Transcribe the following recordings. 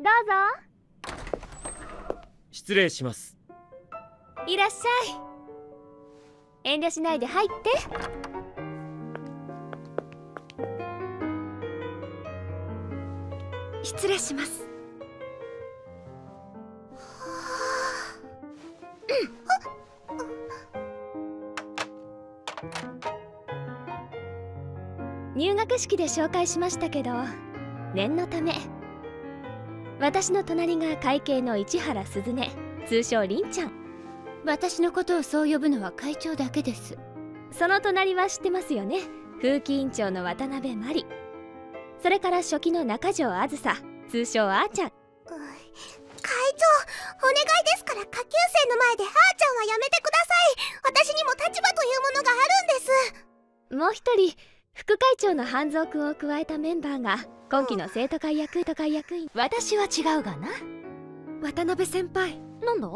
どう失礼します。ぞいらっしゃい。遠慮しないで入って。失礼します。入学式で紹介しましたけど念のため私の隣が会計の市原鈴音通称凛ちゃん。私のことをそう呼ぶのは会長だけです。その隣は知ってますよね。風紀委員長の渡辺真理。それから初期の中条あずさ通称あーちゃん。会長お願いですから下級生の前であーちゃんはやめてください。私にも立場というものがあるんです。もう一人副会長の半蔵君を加えたメンバーが今期の生徒会役と会役員私は違うがな。渡辺先輩。なんだ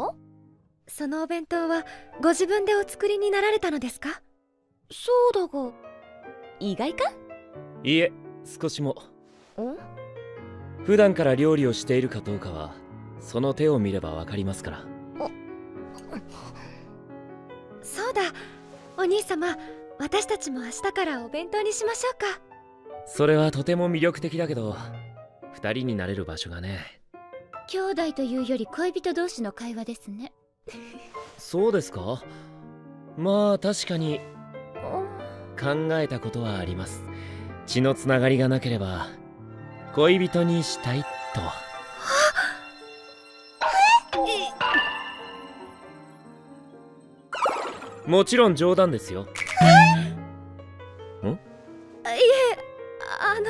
そのお弁当はご自分でお作りになられたのですか？そうだが。意外か？いいえ少しも。ん普段から料理をしているかどうかはその手を見ればわかりますから。そうだ。お兄様私たちも明日からお弁当にしましょうか。それはとても魅力的だけど二人になれる場所がね。兄弟というより恋人同士の会話ですね。そうですか？まあ確かに考えたことはあります。血のつながりがなければ恋人にしたいと。もちろん冗談ですよくん？いえあの